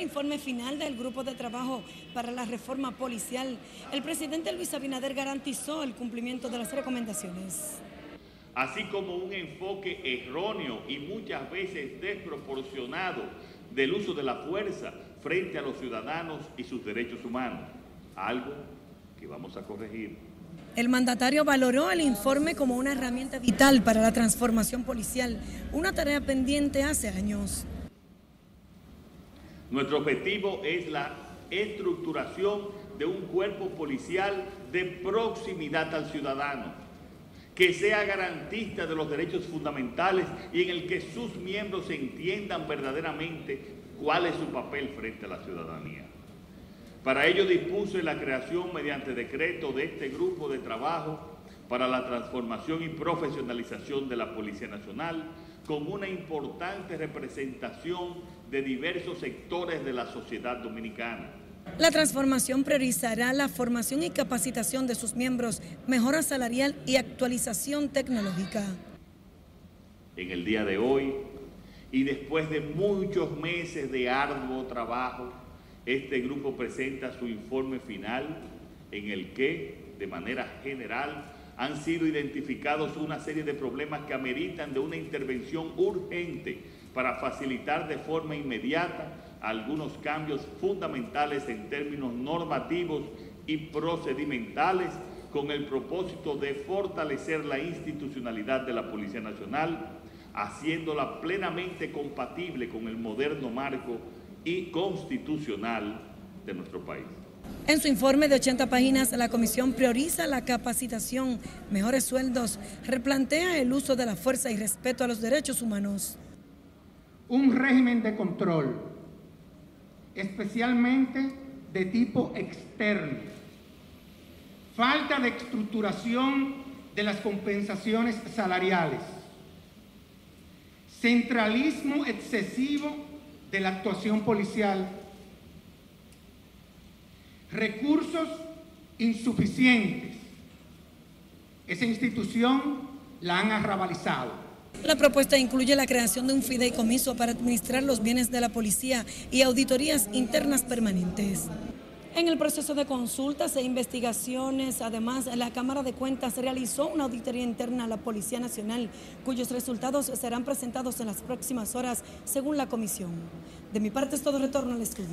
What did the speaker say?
el informe final del grupo de trabajo para la reforma policial, el presidente Luis Abinader garantizó el cumplimiento de las recomendaciones. Así como un enfoque erróneo y muchas veces desproporcionado del uso de la fuerza frente a los ciudadanos y sus derechos humanos, algo que vamos a corregir. El mandatario valoró el informe como una herramienta vital para la transformación policial, una tarea pendiente hace años. Nuestro objetivo es la estructuración de un cuerpo policial de proximidad al ciudadano, que sea garantista de los derechos fundamentales y en el que sus miembros entiendan verdaderamente cuál es su papel frente a la ciudadanía. Para ello dispuse la creación mediante decreto de este grupo de trabajo para la transformación y profesionalización de la Policía Nacional, con una importante representación de diversos sectores de la sociedad dominicana. La transformación priorizará la formación y capacitación de sus miembros, mejora salarial y actualización tecnológica. En el día de hoy, y después de muchos meses de arduo trabajo, este grupo presenta su informe final en el que, de manera general, han sido identificados una serie de problemas que ameritan de una intervención urgente para facilitar de forma inmediata algunos cambios fundamentales en términos normativos y procedimentales con el propósito de fortalecer la institucionalidad de la Policía Nacional, haciéndola plenamente compatible con el moderno marco y constitucional de nuestro país. En su informe de 80 páginas, la comisión prioriza la capacitación, mejores sueldos, replantea el uso de la fuerza y respeto a los derechos humanos. Un régimen de control, especialmente de tipo externo. Falta de estructuración de las compensaciones salariales. Centralismo excesivo de la actuación policial recursos insuficientes. Esa institución la han arrabalizado. La propuesta incluye la creación de un fideicomiso para administrar los bienes de la policía y auditorías internas permanentes. En el proceso de consultas e investigaciones, además, la Cámara de Cuentas realizó una auditoría interna a la Policía Nacional, cuyos resultados serán presentados en las próximas horas, según la comisión. De mi parte es todo retorno al estudio.